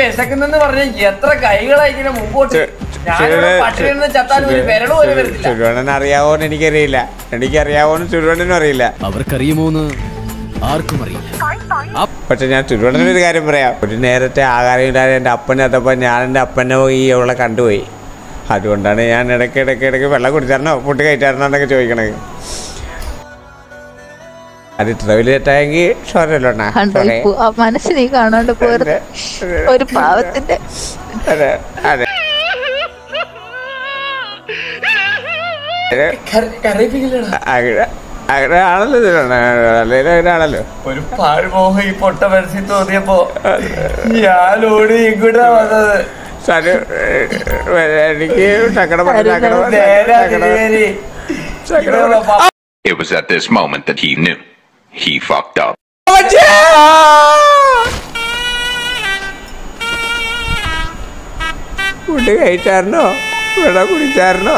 വിശക്കുന്നെന്ന് പറഞ്ഞ എത്ര കൈകളാ ഇങ്ങനെ മുമ്പോട്ട്? ചുരുവണ്ണൻ അറിയാവോന്ന് എനിക്കറിയില്ല. എനിക്കറിയാവോന്ന് ചുരുവണ്ണനും അറിയില്ല. അവർക്കറിയുമോന്ന് ആർക്കും അറിയില്ല. പക്ഷെ ഞാൻ ചുരുവണ്ണൻ ഒരു കാര്യം പറയാം. ഒരു നേരത്തെ ആഹാരം ഇല്ലാതെ എന്റെ അപ്പനെ അതപ്പോൾ ഞാൻ എന്റെ അപ്പനെ പോയി അവളെ കണ്ടുപോയി. അതുകൊണ്ടാണ് ഞാൻ ഇടയ്ക്ക് ഇടയ്ക്ക് ഇടയ്ക്ക് വെള്ളം കുടിച്ചാരണോ ഫുഡ് കഴിച്ചാരണോ എന്നൊക്കെ ചോദിക്കണത്. ഇപ്പൊ ആ മനസ്സിനെ കാണാണ്ട് പോരുത്. ഒരു പാവത്തിന്റെ അതെ. അതെ. അങ്ങനെ ആണല്ലോ ഇതിലാണ് അല്ലെങ്കിൽ അങ്ങനെ ആണല്ലോ ഒരു പാഴ്മോഹം ഈ പൊട്ട മനസ്സിൽ തോന്നിയപ്പോ ഞാൻ ഓടി ഇങ്ങോട്ടാ വന്നത്. എനിക്ക് It was at this moment that he knew. He fucked up. Food കഴിച്ചായിരുന്നോ? വെള്ളം കുടിച്ചായിരുന്നോ?